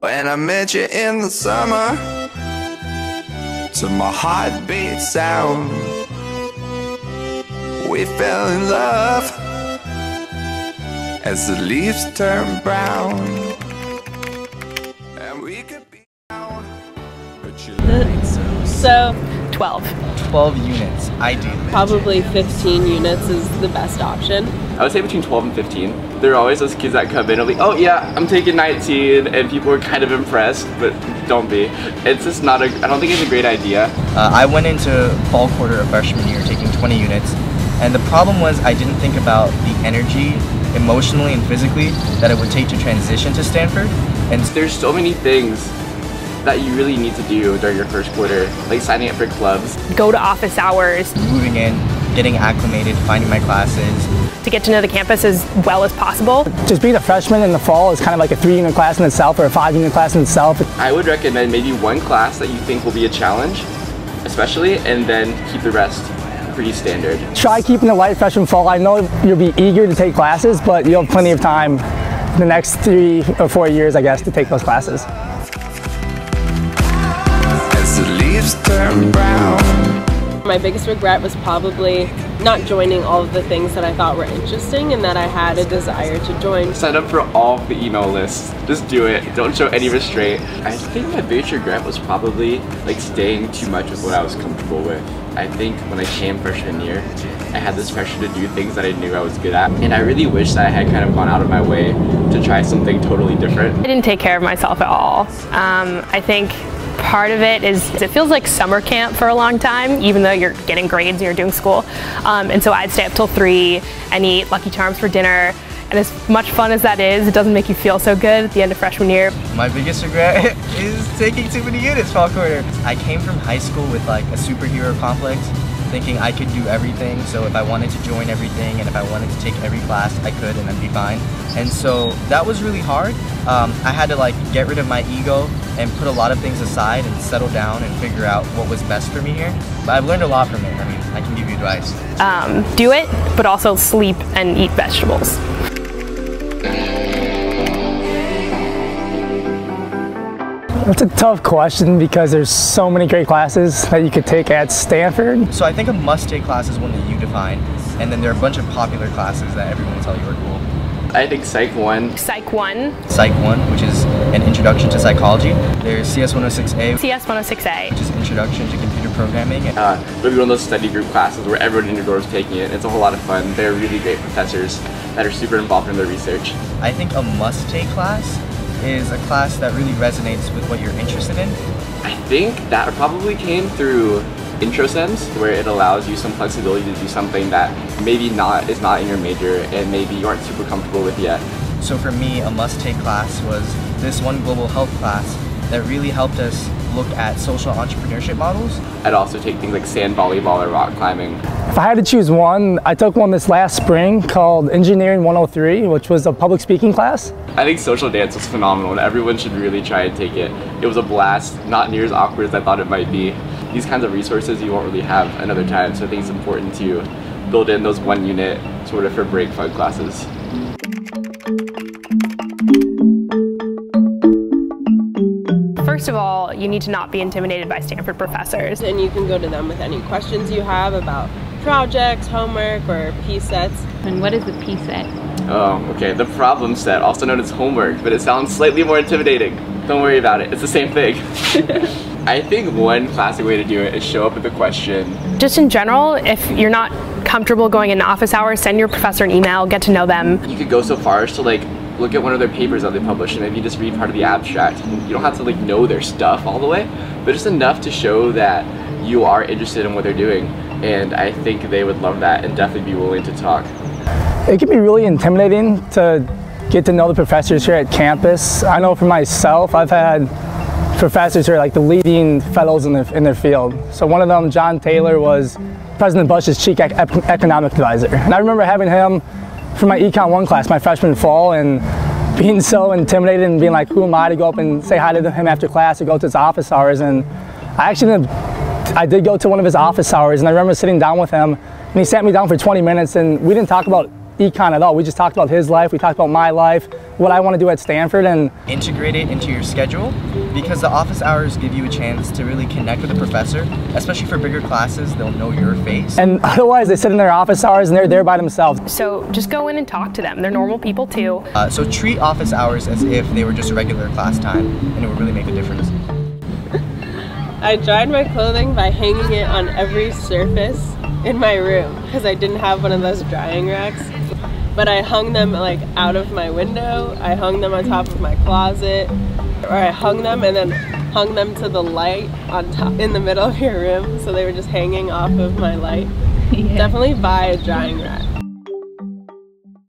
When I met you in the summer, to my heartbeat sound, we fell in love as the leaves turn brown. And we could be out, but you lied so So 12. 12 units, ideally. Probably 15 units is the best option. I would say between 12 and 15. There are always those kids that come in and like, oh yeah, I'm taking 19, and people are kind of impressed, but don't be. It's just not a, I don't think it's a great idea. Uh, I went into fall quarter of freshman year taking 20 units, and the problem was I didn't think about the energy, emotionally and physically, that it would take to transition to Stanford. And There's so many things that you really need to do during your first quarter, like signing up for clubs. Go to office hours moving in, getting acclimated, finding my classes, to get to know the campus as well as possible. Just being a freshman in the fall is kind of like a three unit class in itself or a five unit class in itself. I would recommend maybe one class that you think will be a challenge, especially, and then keep the rest pretty standard. Try keeping it light freshman fall. I know you'll be eager to take classes, but you'll have plenty of time the next three or four years, I guess, to take those classes. as the leaves turn brown. My biggest regret was probably not joining all of the things that I thought were interesting and that I had a desire to join. Sign up for all of the email lists. Just do it. Don't show any restraint. I think my biggest regret was probably like staying too much with what I was comfortable with. I think when I came freshman year, I had this pressure to do things that I knew I was good at. And I really wish that I had kind of gone out of my way to try something totally different. I didn't take care of myself at all. Um, I think part of it is it feels like summer camp for a long time, even though you're getting grades and you're doing school. Um, and so I'd stay up till three and eat Lucky Charms for dinner. And as much fun as that is, it doesn't make you feel so good at the end of freshman year. My biggest regret is taking too many units fall quarter. I came from high school with like a superhero complex, thinking I could do everything. So if I wanted to join everything and if I wanted to take every class, I could and I'd be fine. And so that was really hard. Um, I had to like get rid of my ego and put a lot of things aside and settle down and figure out what was best for me here. But I've learned a lot from it. I mean, I can give you advice. Um, do it, but also sleep and eat vegetables. That's a tough question because there's so many great classes that you could take at Stanford. So I think a must-take class is one that you define, and then there are a bunch of popular classes that everyone will tell you are cool. I think Psych 1 Psych 1, Psych 1, which is an introduction to psychology. There's CS 106A, CS 106A. which is introduction to computer programming. And uh, maybe one of those study group classes where everyone in your dorm is taking it. It's a whole lot of fun. They're really great professors that are super involved in their research. I think a must-take class is a class that really resonates with what you're interested in. I think that probably came through IntroSems, where it allows you some flexibility to do something that maybe not is not in your major and maybe you aren't super comfortable with yet. So for me, a must-take class was this one global health class that really helped us look at social entrepreneurship models. I'd also take things like sand volleyball or rock climbing. If I had to choose one, I took one this last spring called Engineering 103, which was a public speaking class. I think social dance was phenomenal and everyone should really try and take it. It was a blast, not near as awkward as I thought it might be. These kinds of resources you won't really have another time, so I think it's important to build in those one unit sort of for break fun classes. First of all, you need to not be intimidated by Stanford professors. And you can go to them with any questions you have about projects, homework, or P sets. And what is the P set? Oh, okay, the problem set, also known as homework, but it sounds slightly more intimidating. Don't worry about it, it's the same thing. I think one classic way to do it is show up with a question. Just in general, if you're not comfortable going into office hours, send your professor an email, get to know them. You could go so far as to like look at one of their papers that they publish and maybe just read part of the abstract. You don't have to like know their stuff all the way, but just enough to show that you are interested in what they're doing. And I think they would love that and definitely be willing to talk. It can be really intimidating to get to know the professors here at campus. I know for myself, I've had professors who are like the leading fellows in, the, in their field. So one of them, John Taylor, was President Bush's chief economic advisor. And I remember having him for my Econ 1 class, my freshman fall, and being so intimidated and being like, who am I to go up and say hi to him after class or go to his office hours. And I actually, I did go to one of his office hours and I remember sitting down with him and he sat me down for 20 minutes and we didn't talk about econ at all. We just talked about his life, we talked about my life, what I want to do at Stanford, and integrate it into your schedule because the office hours give you a chance to really connect with the professor, especially for bigger classes, they'll know your face. and otherwise they sit in their office hours and they're there by themselves. So just go in and talk to them. They're normal people too. Uh, so treat office hours as if they were just regular class time, and it would really make a difference. I dried my clothing by hanging it on every surface in my room because I didn't have one of those drying racks. But I hung them like out of my window, I hung them on top of my closet, or I hung them and then hung them to the light on top in the middle of your room so they were just hanging off of my light. Definitely buy a drying rack.